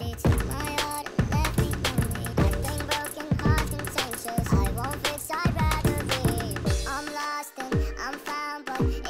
my and left me. I broken, anxious. I won't fix, I'd rather be. I'm lost and I'm found, but.